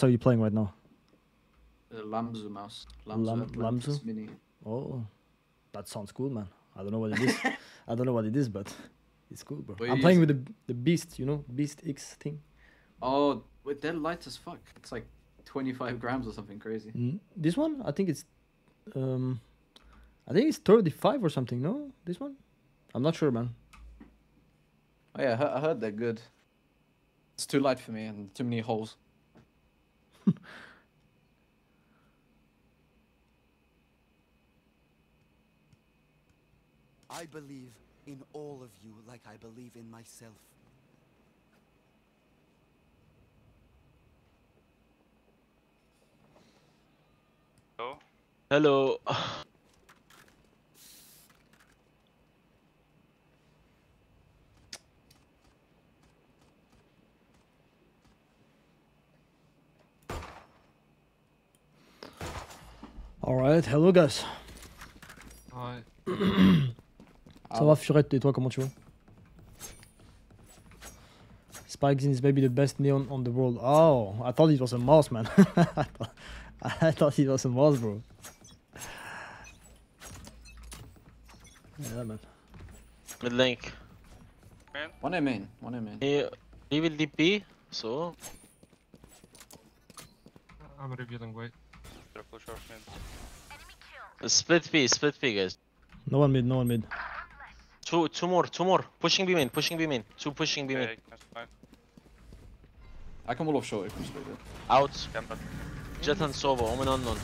What are you playing right now? Uh, Lamzu mouse. Lamzu, Lam- Lamzu? Mini. Oh, that sounds cool, man. I don't know what it is. I don't know what it is, but it's cool, bro. What I'm playing with the the Beast, you know, Beast X thing. Oh, wait, they're light as fuck. It's like 25 grams or something crazy. Mm, This one, I think it's, um, I think it's 35 or something. No, this one, I'm not sure, man. Oh yeah, I heard, I heard they're good. It's too light for me and too many holes. I believe in all of you like I believe in myself. Hello? Hello. All right, hello guys. Ouais. Ça va, Furette, et toi, comment tu vas? Spikes is maybe the best neon on the world. Oh, I thought it was a mouse, man. I, thought, I thought it was a mouse, bro. Yeah, man. Mid link. One A main, one A main. He, he will DP, so I'm revealing, wait. They're push off mid. Uh, split P, split P, guys. No one mid, no one mid. Two, two more, two more. Pushing B main, pushing B main. Two pushing B main. Okay, that's fine. I can wall off short if you split it. Out. Camper. Jett and Sova, Omen unknown. One.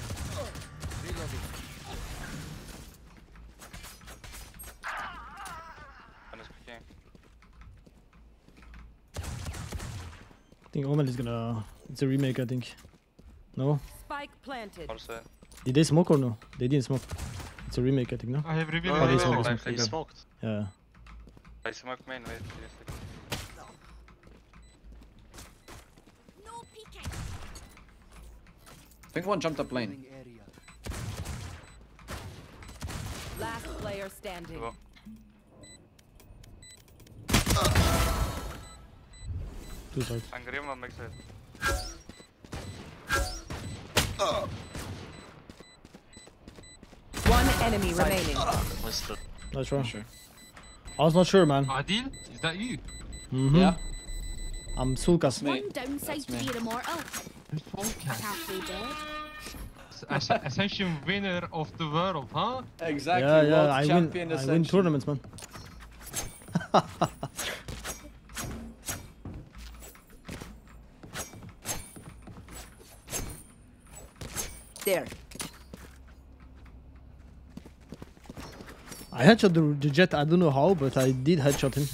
I think Omen is gonna. It's a remake, I think. No? Spike planted. Also, Did they smoke or no? They didn't smoke. It's a remake, I think, no? I have revealed. No, Oh, no, he's no, on, no, he's on. he smoked. Yeah. I smoke main, wait. give me a second. No peeking. I think one jumped up lane. Last player standing. Go. Two sides. Angry man makes it. One enemy remaining. Missed it. Not sure. Sure. I was not sure, man. Adil, is that you? Mm-hmm. Yeah. I'm Sulkas. Me. One downside That's to me. being immortal. Who's Volkan? Halfway dead. As- Ascension winner of the world, huh? Exactly. Yeah, yeah, world I win, I win tournaments, man. There. I headshot the, the Jett, I don't know how, but I did headshot him.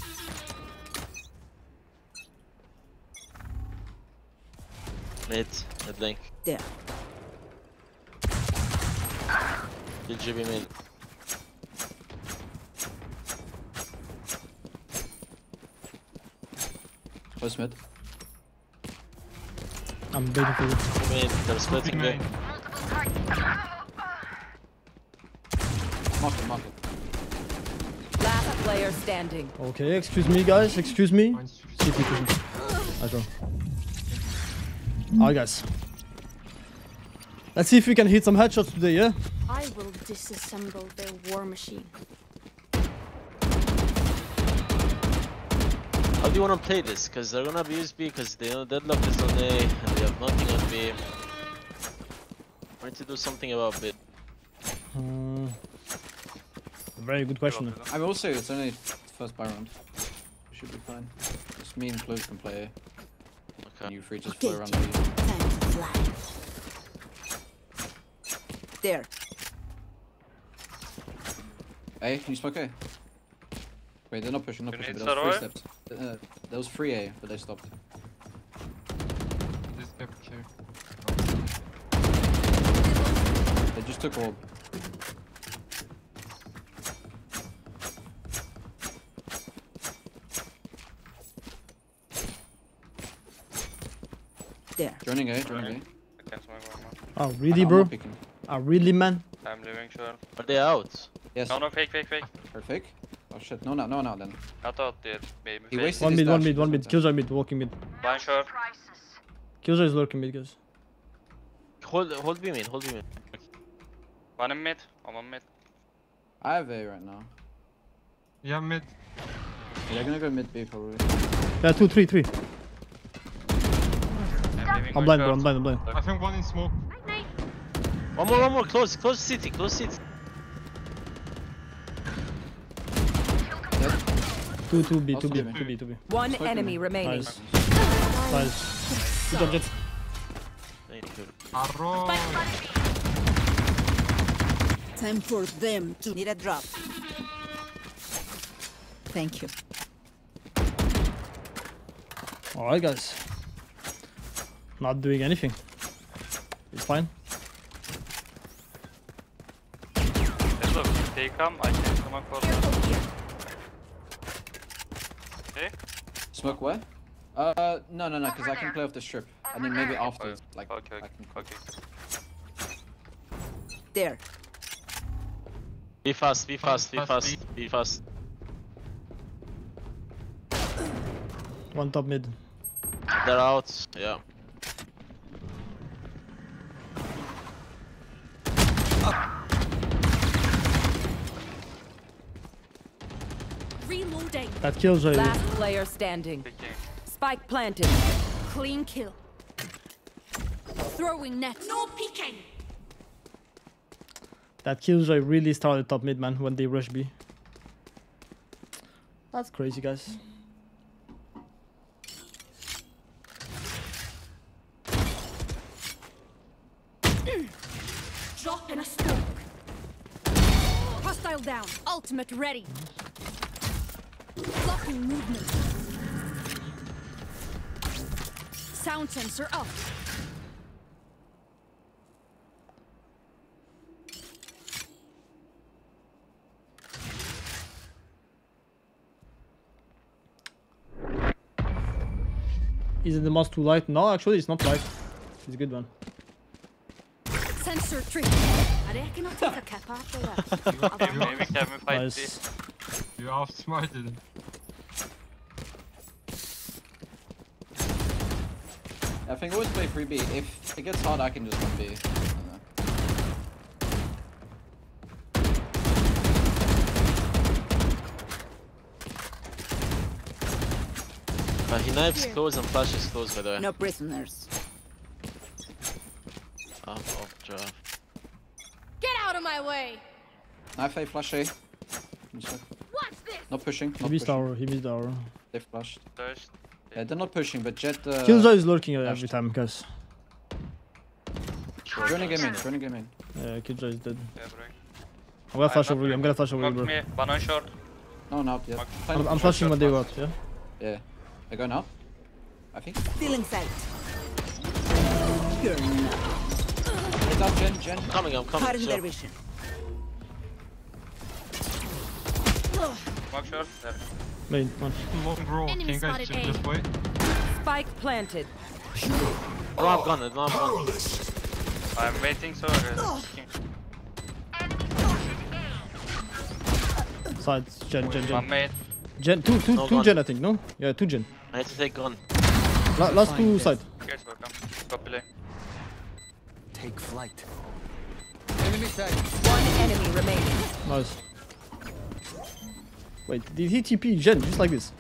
Mid, mid link. There. Kill GB main. Close mid. I'm waiting for you. Two main, they're splitting B. main. Mark it, mark it. Last player standing. Okay, excuse me, guys, excuse me. Mine's CT pushing. Nice one. Alright, guys. Let's see if we can hit some headshots today, yeah? I will disassemble their war machine. How do you wanna play this? Cause they're gonna abuse B, cause they know deadlock is on A, and they have nothing on B. We need to do something about B. Hmm. Very good question. I will say it's only first buy round. We should be fine. Just me and Close can play. Okay. And you three just flow around. Jim. B. Time to fly. There. A, can you smoke A? Wait, they're not pushing, not pushing. But that was three Sarai? steps. Uh, that was free A, but they stopped. They just took orb. There. Joining A, joining A. I can't smoke one more. Oh, ah, really, bro? not. Oh, really, man? I'm leaving sure. Are they out? Yes. No, no, fake, fake, fake. Or fake? Oh shit, no, no, no, no, then. I thought they maybe He wasted One his mid, one dash, mid, one he mid. just went Killjoy mid, walking mid. Blind short. Killjoy is lurking mid, guys. Hold, hold B main, hold B main. One in mid. I'm on mid. I have A right now. Yeah, mid. Yeah, they're gonna go mid B probably. Yeah, two, three, three. Yeah, maybe I'm blind, bro. I'm blind. I'm blind. I think one in smoke. One more, one more, close, close city, close city. Two, two B, two Also B, B. two B, two B. One Smoke enemy me. remaining. Nice. Nice. Good job, Jett. Arrow. Time for them to need a drop. Thank you. Alright, guys. Not doing anything. It's fine. Hey, look, they come, I can come across. Okay? Smoke where? Uh, no, no, no, because I can play off the strip. And then maybe after, like, Okay, I can okay. There. Be fast, be fast, be Fast, fast, be fast. One top mid. They're out, yeah. Reloading. That kills a Last player standing. Spike planted. Clean kill. Throwing net. No peeking. that kills a really started top mid man when they rush B. That's crazy, guys. Drop in a smoke. Hostile down. Ultimate ready. Blocking movement. Sound sensor up. Is it the mouse too light? No, actually, it's not light. It's a good one. Sensor trip. I reckon I'll take a cap after that. Okay, maybe Kevin fight Nice. You outsmarted him. I think I always play 3B. If it gets hard, I can just run B. I. Uh, he knives close and flashes close, by the way. No prisoners. Off, off draft. Get out of my way. Knife A, flash A. Just Watch this. Not pushing. Not He missed pushing. our. He missed our. They flashed. First. Yeah, they're not pushing, but Jet. Uh, Killjoy is lurking every time, guys. Joining game in. Joining game in. Yeah, Killjoy is dead. Yeah. I'm gonna flash I'm over you. I'm gonna flash over you, bro. me. Short. No, not yet. I'm, I'm short, flashing when they go out. Yeah. Yeah. They're going out. I think. İn sight. Jen. Jen. I'm coming, I'm coming. Chill. their vision. Short. There. Main one. Long roll. Can you guys spotted just A. wait? Spike planted. I don't gun, I don't have gun. I'm waiting, so uh, picking. Side. Gen. Gen. One Gen. mate. Gen. Two. Two. No Two gun. gen. I think. No. Yeah. Two gen. I need to take gun. La last two side. Guys, welcome. Copy lane. Take flight. One enemy remaining. Nice. Wait. Did he TP gen just like this?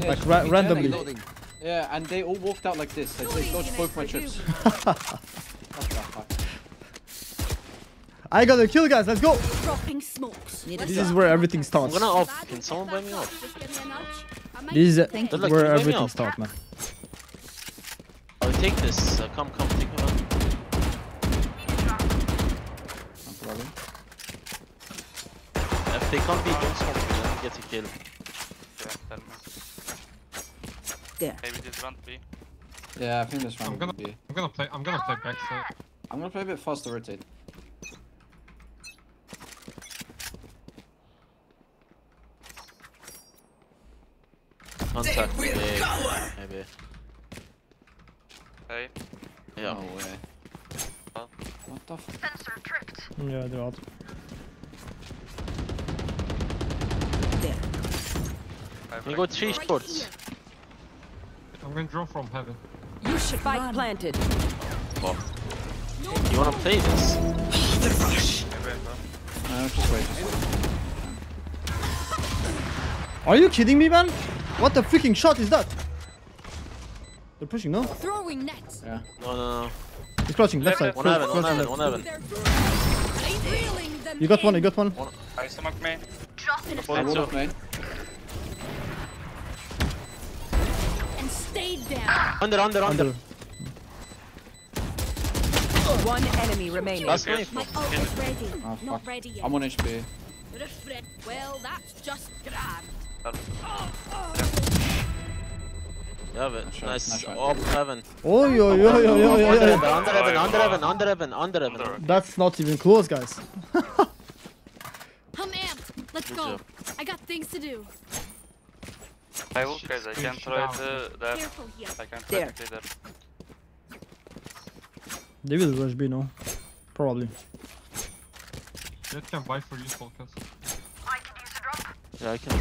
Yeah, Like ra randomly. Jenning. Yeah, and they all walked out like this. They, they dodged both my trips. What the fuck? I got a kill, guys. Let's go. Dropping smokes. This is where everything starts. I'm starts. gonna off. Can someone buy me off? Just give me a nudge. I might This is think where keep everything starts, man. I'll take this. Uh, come, come, take me one. No problem. If they come B, don't smoke me, let me get a kill. Yeah, tell me. There. Maybe this round B. Yeah, I think this I'm round gonna, will be. I'm gonna play. I'm gonna play backside. I'm gonna play a bit faster rotate. Contact me. Maybe. Hey. Yeah. No way. What the fuck? Yeah, they're out. Five We go three Right shorts. here. I'm gonna draw from heaven. You should Spike planted. Oh. You wanna play this? Maybe, bro. Uh, just wait, just wait. Are you kidding me, man? What the freaking shot is that? They're pushing, no? Throwing nets. Yeah. No, no, no. He's crouching, left side. One crouch- heaven, one heaven, left. one heaven. They're reeling them You got one, you got one. I smoke main. Dropping a stayed down. Under, under, under. Under. One enemy remaining. Last Yes. wave. My ult is ready. Oh, Not ready yet. I'm on HP. Refre- well, that's just grand. You have it. Nice shot, Nice. nice shot. Up heaven. Oh, yo, yo, yo, yo, yo, Under yo. heaven, under heaven, under heaven, under heaven, under heaven. That's not even close, guys. I'm amped. Let's Good go. job. I got things to do. I will, guys. I can try to there. I can try There. to play there. They will rush B, no? Probably. Jett can buy for you, focus. Yeah, I can. I'm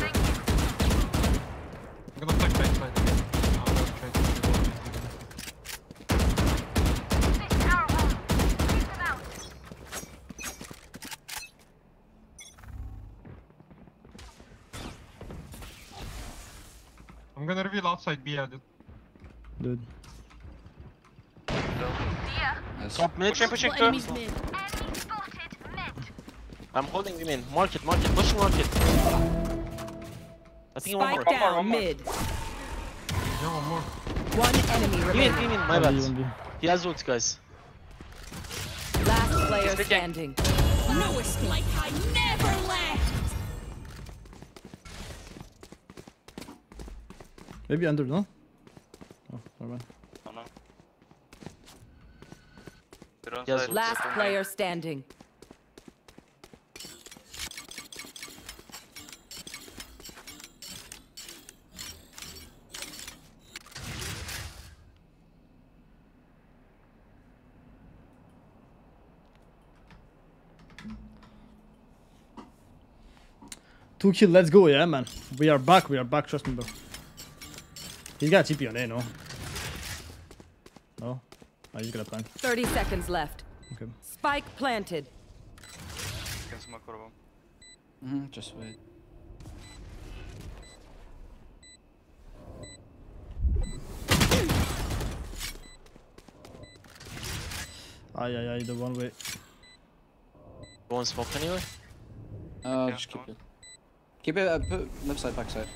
gonna flank backside. Oh, that's great. I'm gonna reveal outside B added. Dude. Nice. Top mid. Pushing, pushing Multiple two. mid. I'm holding him in. Market, market, pushing market. I think one more. Spike One more, one more. mid. Yeah, one more. One enemy Give me, remaining. give me, my bad. He has ult, guys. Last player standing. No escape. Maybe under, no? Oh, never mind. Oh, no. Yes. Last player standing. Two kill, let's go, yeah, man. We are back, we are back, trust me, bro. He's got TP on A, no? No? Oh, he's gonna plan. 30 seconds left. Okay. Spike planted. You can smoke or bomb. Mm-hmm, just wait. Aye, aye, aye, the one way. Go on smoke anyway. Uh, Yeah, just keep it. Keep it, uh, put left side, back side.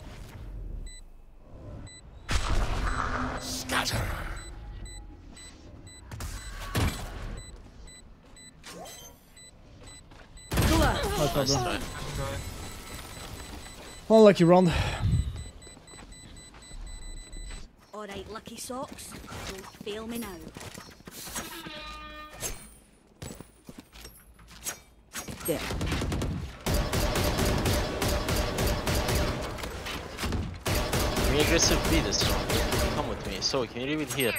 Nice try, Nice bro. try. Okay. Round. Alright, lucky socks. Don't fail me now. There. Can we aggressive B this round? Come with me. So, can you leave it here?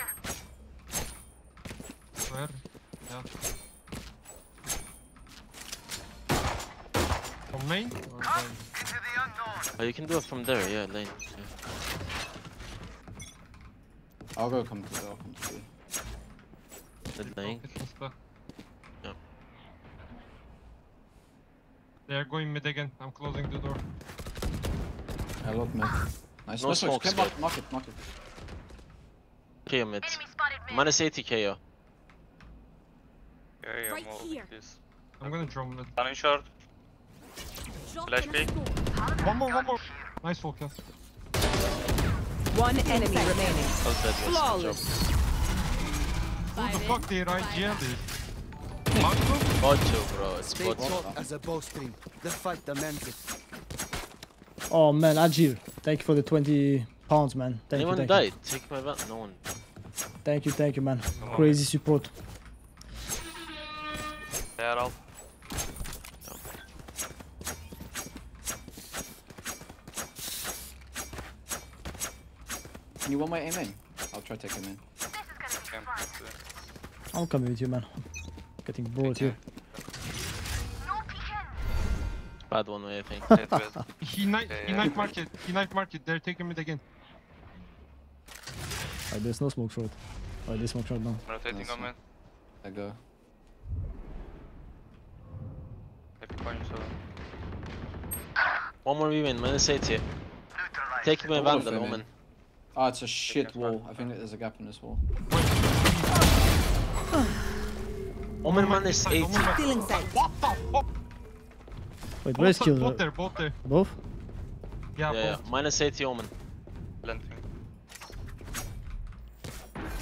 Where? Yeah. From main? Or by... Oh, you can do it from there, yeah, lane. Yeah. I'll go come to, I'll come to you. Mid lane. It. Yeah. They are going mid again. I'm closing the door. I love mid. Nice. No No, switch. smokes, Come market, market, market. KAY/O mid. Minus 80 KAY/O. Yeah, yeah, Right here. This. I'm gonna drone mid. One in short. Drop Flash in B. a smoke. One more, one more. Nice focus. One enemy remaining. All dead, guys. Good job. Flawless. Who the fuck they right GL this? Marco? Bot bro. It's Stay bot. taut as a bowstring. The fight demands it. Oh man, Ajir, thank you for the 20 pounds, man. Thank Anyone you, thank you. died? Take my van. No one. Thank you, thank you, man. Crazy support. They are all. Can you one way aim in? I'll try taking in. Can I'm coming with you, man. Getting bored here one way, I think. he knife, he knife market, he knife market, they're taking mid again. Right, there's no smoke short. Oh, they smoke shot now. Rotating on. I go. Happy point, so. One more woman, minus here. Take him van vandal, woman. Oh, it's a shit wall. I think there's a gap in this wall. Omen man is 8. Wait, both, where's Both, both there, both there. Both? Yeah, Yeah, both. yeah. Minus 80 woman. Planting.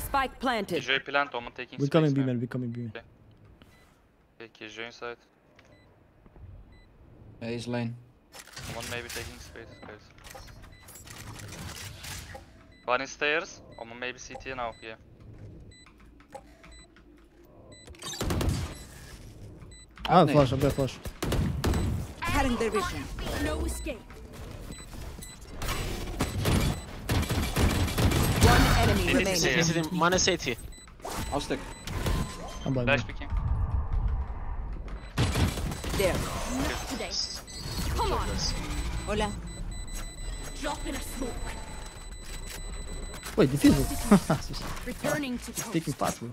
Spike planted. Killjoy plant, Omen taking We're coming B, man. man. We're coming B man. Okay, Killjoy inside. Yeah, he's lane. One maybe taking space, guys. One is stairs. Omen maybe CT now, yeah. I have flash, I've got flash. Cutting their vision. No escape. One enemy It is remaining. safe. Is it in minus 80? I'll stick. I'm by Flash picking. There. Not today. Come on. Hola. Drop in a smoke. Wait, defuse Returning to post. Taking fast, bro.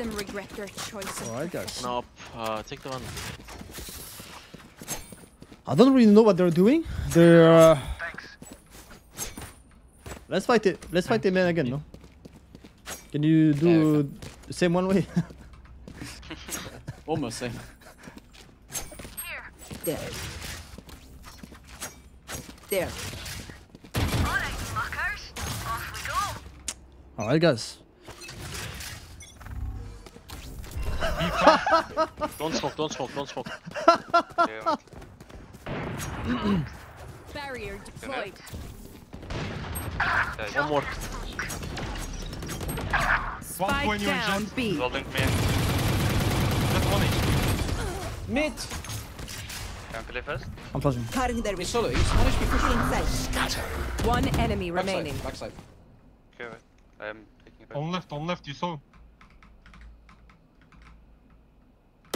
Them regret their choices. Alright, guys. No, uh, take the one. I don't really know what they're doing. They're. Uh... Let's fight it. Let's fight the man again, no? Can you do the same one way? Almost same. Here. There. There. Alright, guys. Don't smoke, don't smoke, don't smoke. Yeah, Barrier deployed. guys. One more. One Spike point down. B. Holding me. That's one HP. Mid! Can play first? I'm flashing. Cutting their He's vision. solo. He's one HP. Stealing sight. One enemy remaining. Backside. Backside. Okay, wait. I am taking first. On left, on left, you saw.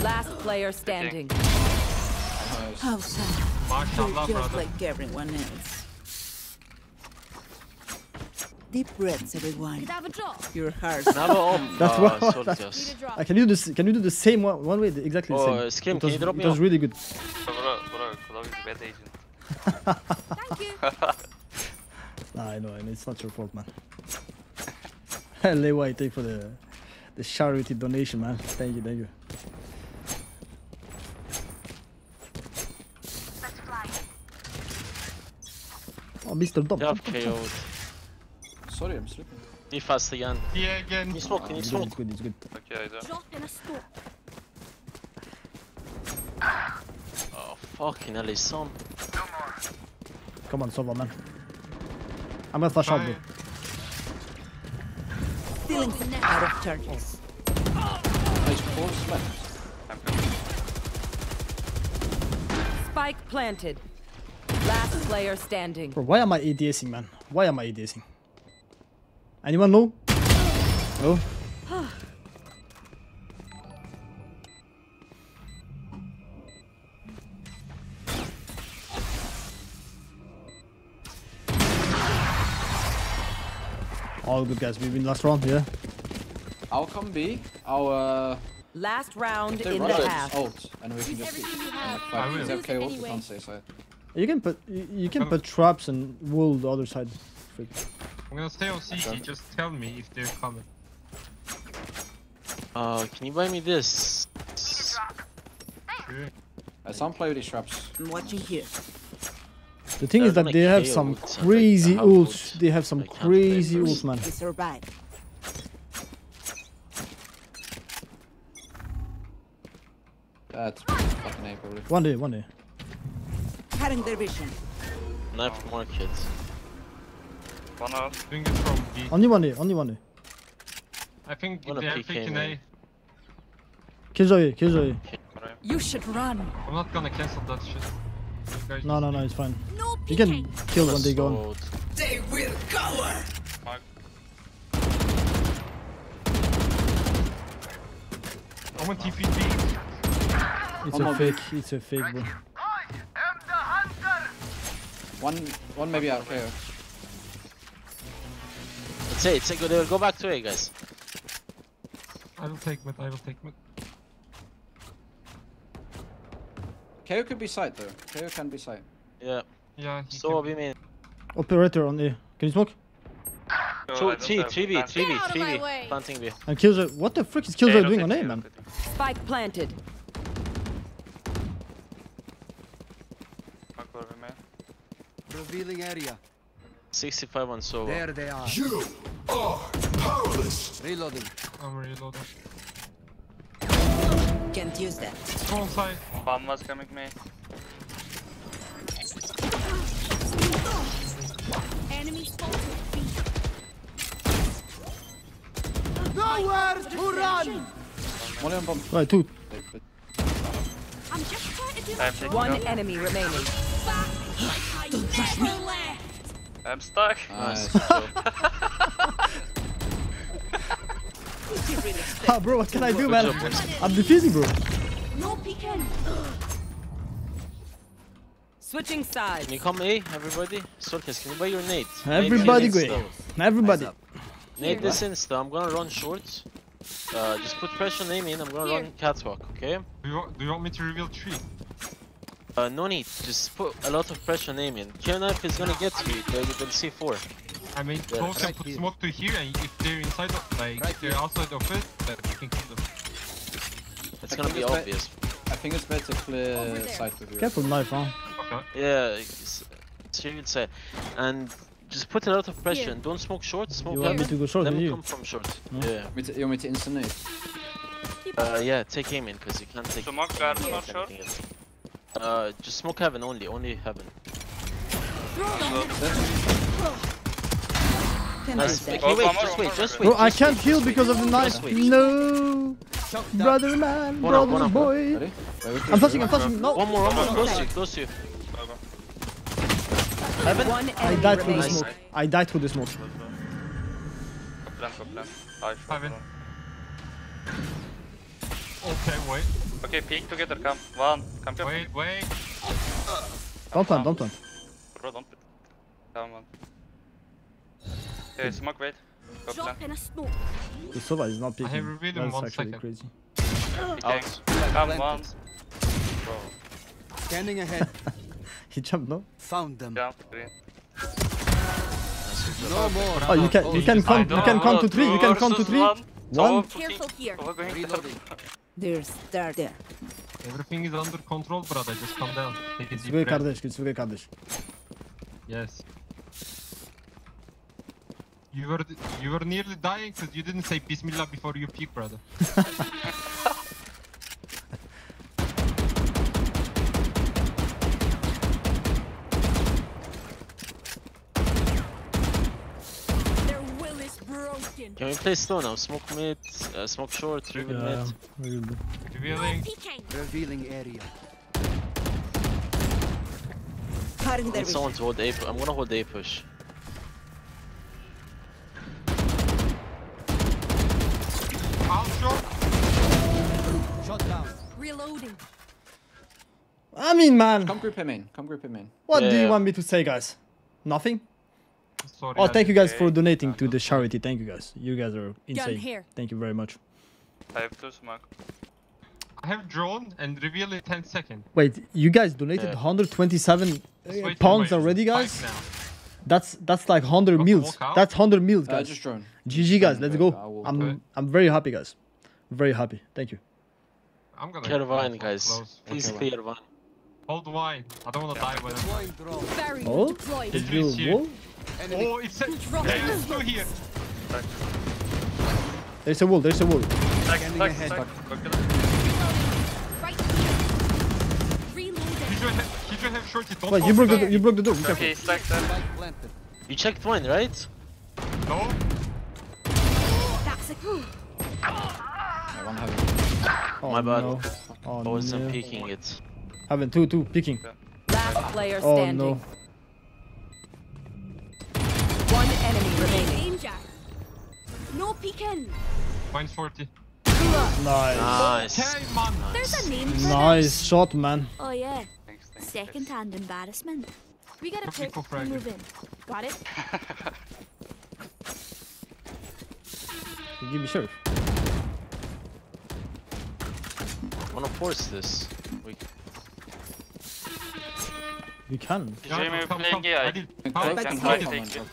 Last player standing. Nice. How sad. MashaAllah, brother. like everyone else. Deep breaths, everyone. Could I have a drop? Your heart. Another op. That's uh, what- sword that's- Need yes. a drop. Uh, can you do this? Can you do the same one, one way? Exactly the Oh, same. uh, Scream, it can was, you drop me it was really good. Bro, bro, bad agent. Thank you. Nah, I know, and it's not your fault, man. LA take for the the charity donation, man. Thank you, thank you. Oh, Mr. Dom. They have KO'd. Sorry, I'm sleeping. Be fast again. Yeah, again. Can you smoke? Can you It's good, smoke? it's good. Okay, I do. Drop in a smoke. Oh, fucking hell, his son. Come on, Sova, man. I'm gonna flash out, bro. Bye. Stealing sight. Out of charges. Nice force left. Spike planted. Last player standing. Bro, why am I ADSing, man? Why am I ADSing? Anyone know? No? All good, guys. We win last round, yeah? I'll come B. I'll uh. Last round in the it, half. ult, and we can just everything you and have. like I fight. will. That okay? Ult, we Anyway. can't say side. You can put you, you can put traps and wool the other side. Freak. I'm gonna stay on CT, Okay. just tell me if they're coming. Uh, can you buy me this? Sure. Uh, some play with these traps. I'm watching here. The thing is They're that gonna they have some ults and, like, crazy have ults. ults. They have some They crazy first. ults, man. We survive. That's fucking A probably. One day, one day. Cutting their vision. Knife market. One off. Doing it from B. Only one day, only one day. I think Wanna they have PK taken A. me. Killjoy, Killjoy. Right. You should run. I'm not gonna cancel that shit. No, no, no, it's fine. No You peeking. can kill when they go on. Sword. Mark. I'm on TP B. It's One a fake, it's a fake, bro. One, one maybe out. Okay. It's A, it's A. Go, they will go back to A, guys. I will take mid, I will take mid. KAY/O could be sight though. KAY/O can be sight. Yeah. Yeah, So what do you mean? Operator on A. Can you smoke? No, I Two, don't three, three B, three B, Get out of three my B. Planting B. And Killjoy. What the frick is Killjoy Yeah, doing on A, man? Spike planted. Mark over main. Revealing area. 65 on Sova. There they are. You are powerless. Reloading. I'm reloading. Can't use that. Go on side. Bomb was coming main. Enemy spotted. B. Nowhere to run! One on bomb. Right, two. I'm just trying to do I'm my taking One enemy remaining. back. I never left. I'm stuck. Nice. Nice. Ah, bro, what can I do, man? I'm defusing, bro. No peeking. Switching sides. Can you come A, everybody? Sorkis, can you buy your nade? Everybody Nade go A. Everybody. Nade this insta. I'm gonna run short. Uh, just put pressure on A main. I'm gonna Here. run catwalk, okay? Do you, want- do you want me to reveal tree? Uh, no need. Just put a lot of pressure on A main. Kill knife is gonna get me. They'll, they'll C4. I mean, Yeah. both can Right put here. smoke to here, and if they're inside of, like, Right if they're here. outside of it, then we can kill them. It's I gonna be it's obvious. I think it's better to clear there. sight with you. Careful knife, huh? Okay. Yeah, it's, it's really. And just put a lot of pressure Here. and don't smoke short. Smoke You want me heaven. to go short Let with me you? come from short. No. Yeah. You want me to instant Uh, yeah, take aim in because you can't take. Smoke garden take or short? anything else. Uh, just smoke heaven only. Only heaven. Can Nice. use that. Can you Oh, wait? Just wait. Just wait. Bro, I can't wait, heal just because of the wait, knife. No. Brother man, brother boy. Ready? Wait, wait, I'm touching, wait. I'm touching. No. One more, one more. Close to you. Close to you. Go, go. Heaven. I enemy died through the smoke. I died through the smoke. Okay, wait, Okay, peek together, come. One. Come, come. wait, wait. Don't plant, don't plant. Bro, don't put. Come on. Okay, smoke, wait. Go plan. Drop in a smoke. The Sova is not I have picking. revealed in That's one actually second. crazy. Peeking. Come, one. Bro, Scanning ahead. He jumped, no? Found them. jump, green. No more. Oh, you can, you oh, can just- count, you can don't count to three, you can count to three. one. One. Careful here. Oh, we're going Reloading. There's there there. Everything is under control, brother. Just calm down. Take a deep Güçlü breath. kardeş, güçlü kardeş. Yes. You were you were nearly dying because you didn't say Bismillah before you peek, brother. Can we play slow now? Smoke mid, uh, smoke short, three with Yeah, mid. we. Revealing. Revealing area. I their need someone to hold A. pu- I'm gonna hold A push. Out short. Shot down. Reloading. I mean, man, Come group him in. Come group him in. what do you Yeah. want me to say, guys? Nothing? Sorry. Oh, thank you guys for donating to the charity. Thank you guys. You guys are insane. here. Thank you very much. I have two smoke. I have drone and reveal in 10 seconds. Wait, you guys donated Yeah. 127 uh, wait pounds my already, guys? That's that's like 100 Want meals. That's 100 meals, Uh, guys. just drone. GG, guys. Let's go. I will- I'm Okay. I'm very happy, guys. Very happy. Thank you. I'm gonna Clear go vine, guys. close. Please Okay, clear vine. Hold wine. I don't wanna die when I'm Deploying drone. Barrier Oh? Did you wall? Enemy. Oh, it's a... Drop Hey, in. let's go here. There's a wall. There's a wall. Stack, Scanning stack, ahead. stack. Go. Right. Reloading. He should have, he should have shorted. Don't Wait, you broke the You broke the door. Okay, stack that. Spike. You checked vine, right? No? That's a I won't have him. Oh, My bad. No. Oh, I wasn't no. peeking it. Haven't two, two, picking. Last player Oh no. Enemy remaining. danger. No peeking. Mine's 40. Nice. Nice. Okay, man. There's a name for Nice this. shot, man. Oh yeah. Thanks, thanks. Second hand embarrassment. We gotta Hope pick for and it. move in. Got it? Give me sheriff. Wanna force this? We We can. Jamie come, playing come. AI. I did. Can How? can- Back can to hide you. someone, Take it.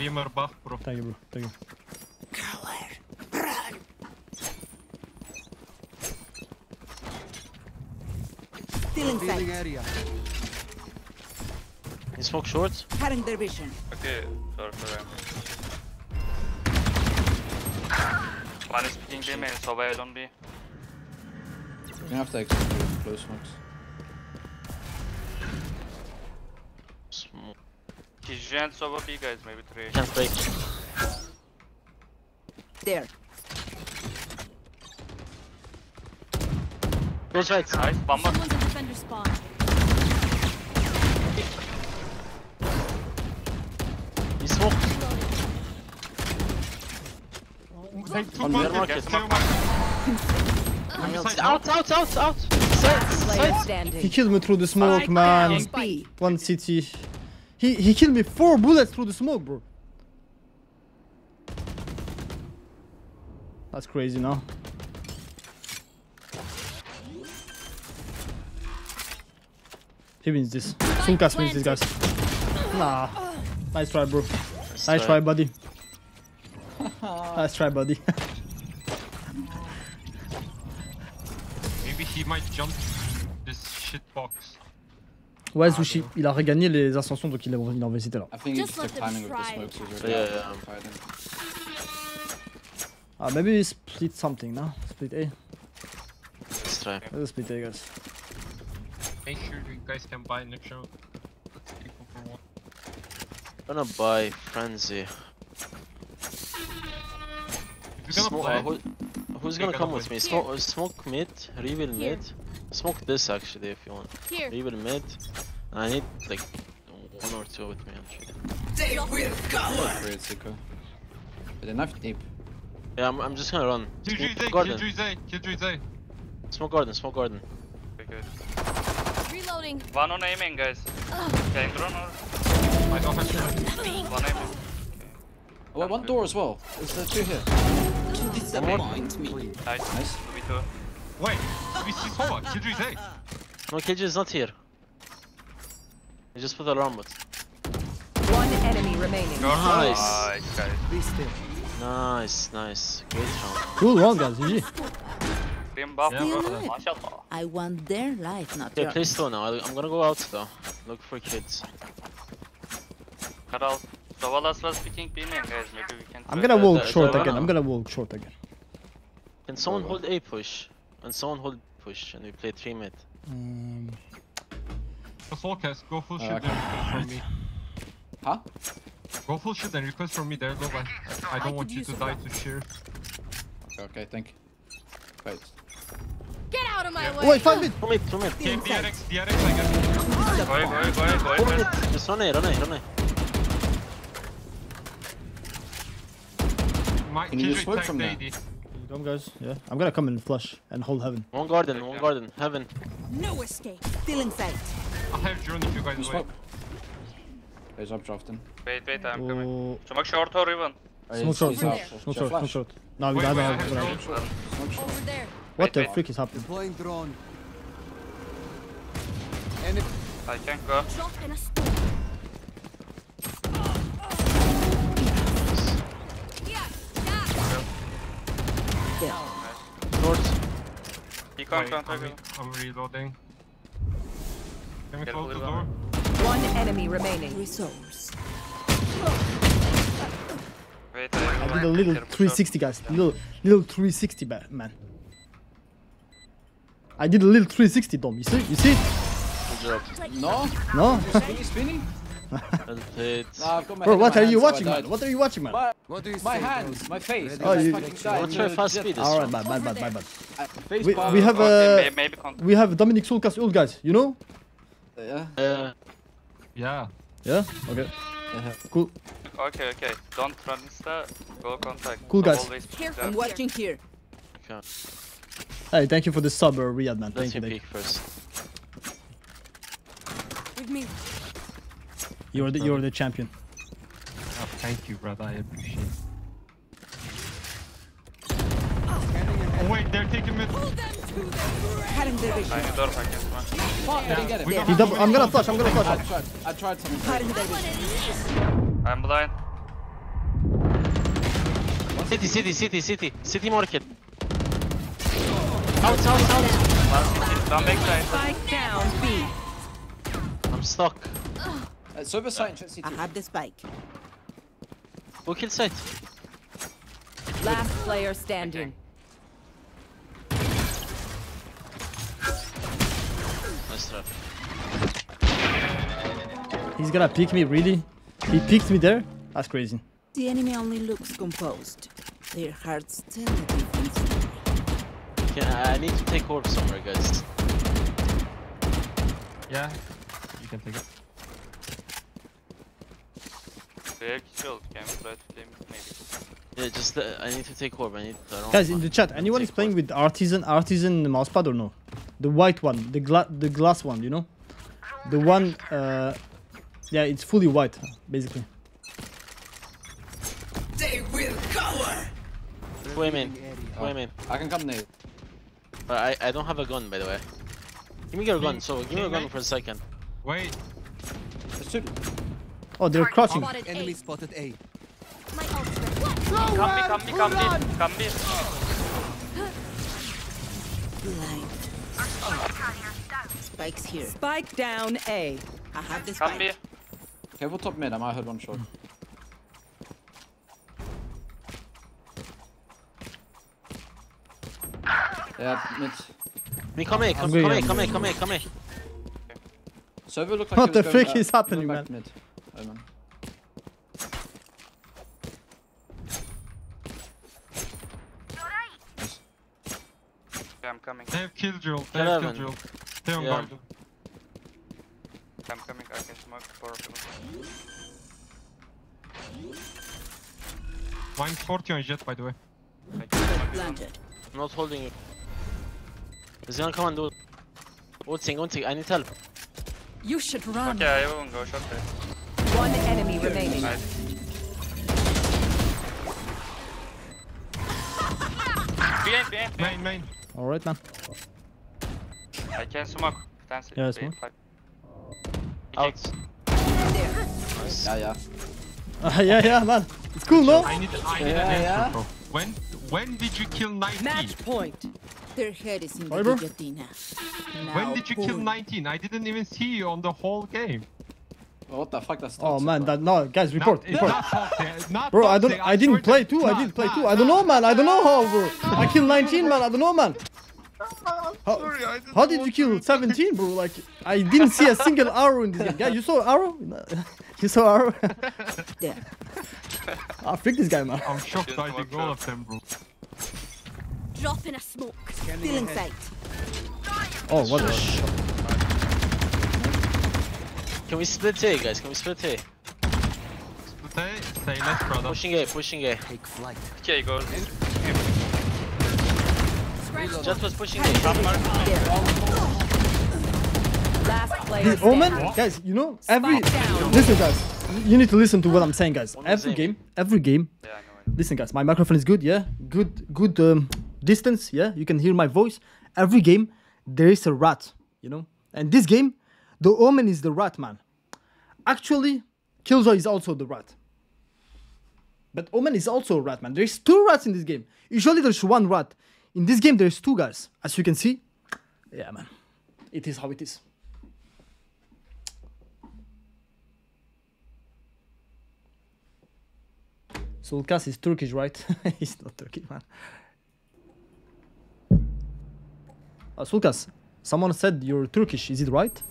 Screamer buff, bro. Thank you, bro. Thank you. Still in sight. area. He smoke short. Cutting their vision. Okay, sorry for him. One is picking B main, so I don't be. You're gonna have to execute close smokes. He's giants over B guys, maybe three. Can't break. There. Goes right. Nice, bomba. Someone's a defender spawn. He smoke. Hey, two On market, market. two market. I'm beside you. Out, out, out, out. Side, Player side. He killed me through the smoke, man. One CT. He he killed me four bullets through the smoke, bro. That's crazy now. He wins this. Sulkas wins this, guys. Nah. Nice try, bro. Nice try, buddy. nice try, buddy. Maybe he might jump this shit box. Ouais, Sushi, il a regagné les ascensions, donc il a, il a envoyé c'était là. I think he Just just took let them timing with the try. smokes. He's Yeah, already out yeah. of fighting. Ah, maybe we split something now. Split A. Let's try. Let's split A, guys. Make sure you guys can buy next round. Let's take one for one. Gonna buy frenzy. If you're Smoke, gonna uh, play, who, who's You're gonna come gonna with win. me? Smoke, uh, smoke mid, reveal Here. mid. Smoke this actually if you want. Here. Reveal mid. I need like one or two with me actually. Great, Siko. But they knifed deep. Yeah, I'm, I'm just gonna run. Killjoy Smoke A, garden. Killjoy A, Killjoy A. Smoke garden, smoke garden. Okay, good. Reloading. One on aiming guys. Can drone or I don't have shit. one aiming? Oh, wait, one door as well. Is there two here? Nice. Nice. 2v2. Wait, we see Sova, Killjoy A. No, KJ is not here. He just put alarm bot. One enemy remaining. Nice. Nice guys. Nice, nice. Great round. Cool round, guys. GG. Team buff. Yeah, I want their life, not Okay, yours. play slow now. I, I'm gonna go out though. Look for kids. Karal. Sovalas was picking B main guys. Maybe we can. I'm gonna uh, walk short again. I'm gonna walk short again. Can someone hold A push? And someone hold push and we play 3 mid. Um, The Soulcast, go full shit okay. request from me. Huh? Go full shit and request from me there, low I, I don't want you to die to cheer. Okay, okay, thank you. Wait. Get out of my Yeah. way. wait, five mid. 2 mid, 2 mid. Okay, DRX, DRX, I guess. Go away, go away, go away, go away. Two guys. mid. Just run A, run A, run A. My Can you just Killjoy smoke from there? AD. Come, guys. Yeah. I'm gonna come in flush and hold heaven. One garden, one garden. Heaven. No escape. Still in sight. I have drone if you guys Who wait. smoke? There's up drafting. Wait, wait, I'm coming. Oh, Smoke short or even. Uh, smoke short, He's smoke, out. smoke short, smoke flash. short. No, we Wait, got wait, I that. have What drone. Um, smoke shot. Over there. the wait. frick is happening? Deploying drone. Enemy. I can't go. Yeah. Short. He can't Wait, I'm. I'm reloading. Can we close the door? One enemy remaining. Resource. Wait, I I did a little 360, guys. Little, little 360, man. I did a little 360, Dom. You see? You see? it? No? No? Spinny, spinny? Well. Nah, I've got my Bro, what are you hands, so I watching, man? What are you watching, man? My, What do you my say, hands, my face. Oh, I you- fucking What's your fast speed? Alright, from? bad, bad, bad, bad, bad. Face We, we have Okay, uh, may- maybe contact. we have Dominic Sulkas old guys. You know? Yeah. Uh, Yeah. Yeah. Okay. Yeah. Cool. Okay, okay. Don't run insta. Go contact. Cool, guys. Always Careful. I'm watching here. okay. Hey, thank you for the sub, uh, Riyadh, man. Let's Thank you, see thank peek first. With me. You. You're the you're the champion. Oh, thank you, brother. I appreciate it. wait, they're taking mid. Pull them to the grave. Cutting their vision. Tiny door, I can smoke. Fuck, I didn't get it. we don't He have double, to I'm gonna flush, I'm gonna flush. I flash. tried. I tried something. Cutting their vision. I'm blind. City, city, city, city. City market. Out, out, out. Last city. Down backside. Spike down B. I'm stuck. Uh, server side, check CT. I have the spike. Go kill site. Last player standing. Nice trap. He's gonna pick me, really? He picked me there? That's crazy. The enemy only looks composed. Their hearts tell a different story. Can, I need to take orb somewhere, guys. Yeah, you can take it. Big shield. Can we play to team? Maybe. Yeah, just uh, I need to take orb. I need. I don't Guys, in the chat, anyone is playing orb. with Artisan Artisan mousepad or no? The white one, the gla the glass one, you know? The one, uh, yeah, it's fully white, basically. Two aim in. Two aim in. I can come nade. But I, I don't have a gun, by the way. Give me your gun. So give me your gun for a second. Wait, There's two. Oh, they're crouching. Spotted Enemy A. spotted A. My ultimate. Come B, come B, come B. Come B. Blind. Spike's here. Spike down A. I have the Come B. spike. Careful top mid. I might have one shot. Hmm. Yeah, mid. Me, come here, come, going, come here, come here, come here, come here. Server looked like What the going, frick is happening, going back man? Mid. Oh, man. Yeah, I'm coming. they have killjoy. They have Eleven. killjoy. Stay on Yeah. guard. I'm coming. I can smoke for a few. Mine's 40 on Jett, by the way. I can smoke. Planted. I'm not holding you. He's gonna come and do it. Ulting, ulting, I need help. You should run. Okay, I won't go shot there. One enemy remaining. Nice. Behind, behind, behind. Main, main. Alright, man. I can smoke. Dance it. Yeah, smoke. five. Out. Yeah, yeah. Uh, yeah, yeah, man. It's cool, no? I need, I need Yeah, an answer, yeah. bro. When, when did you kill 19? Match point. Their head is in the Sorry, guillotine. When did you kill 19? I didn't even see you on the whole game. What the fuck? That's Oh man, bro. that no, guys, report, Not, report. not. Not Bro, I don't, I didn't play to- too. I didn't play too. I don't know, man. I don't know how, bro. I killed 19, man. I don't know, man. How, How, how did you kill 17, bro? Like, I didn't see a single arrow in this game. Yeah, you saw arrow? You saw arrow? yeah. Ah, I freak this guy, man. I'm shocked I watch think all out. of them, bro. Drop in a smoke. Still in sight. Oh, what the sh... Can we split A, guys? Can we split A? Say, say less, brother. Pushing A, pushing A. Take flight. Okay, go. Scratch. Jett was pushing A. Last player The. Omen? Guys, you know, every... Spike down. Listen, guys. You need to listen to what I'm saying, guys. Every game, every game, Yeah, I know. I know. Listen, guys, my microphone is good, yeah? Good, good um, distance, yeah? You can hear my voice. Every game, there is a rat, you know? And this game, the Omen is the rat, man. Actually, Killjoy is also the rat. But Omen is also a rat, man. There's two rats in this game. Usually there's one rat. In this game, there's two guys. As you can see, yeah, man. It is how it is. Sulkas is Turkish, right? He's not Turkish, man. Uh, Sulkas, someone said you're Turkish. Is it right?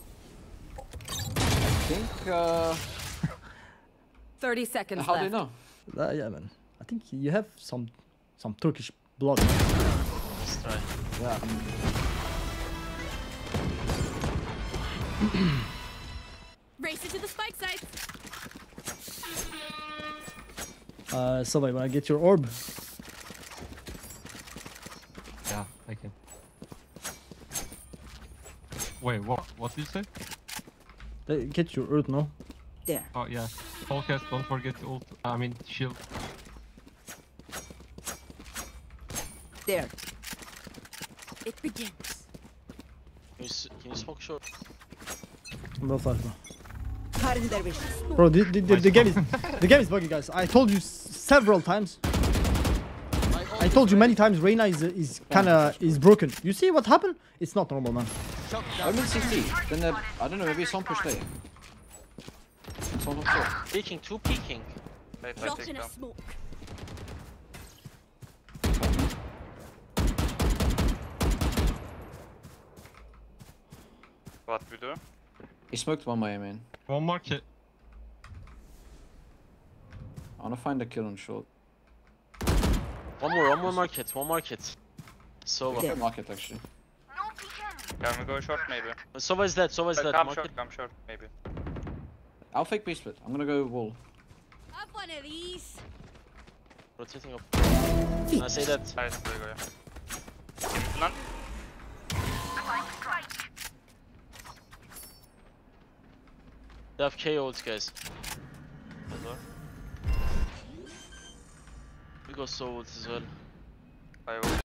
I think. Uh, 30 seconds how do you know? Uh, yeah, man. I think you have some some Turkish blood. Let's. Yeah. Race it to the spike site. Uh, so I wanna get your orb. Yeah, I can. Wait, what? What did you say? Uh, Get your earth, no? There. Oh yeah, Podcast. Don't forget to ult. I mean shield. There. It begins. Can you, can you smoke short? Both sides, bro. Cutting their vision. Bro, the, the, the, the game is the game is buggy, guys. I told you several times. I told you many times. Reyna is is kind of is broken. You see what happened? It's not normal, man. I'm in CT. Then they're- I don't know, maybe some push there. Some top short. Peeking, two peeking. Wait, I Drop take in a smoke. What we do? He smoked one way, man. One market. I wanna find a kill on short. One more, one more market, one market. Sova. Good market actually. Can we go short maybe? Sova is dead, Sova is dead. come Market. short, come short maybe. I'll fake B split. I'm gonna go wall. Have one of these. Rotating up. I say that. Nice, there you go. Yeah. None? They have K ults, guys. As well. We got swords as well.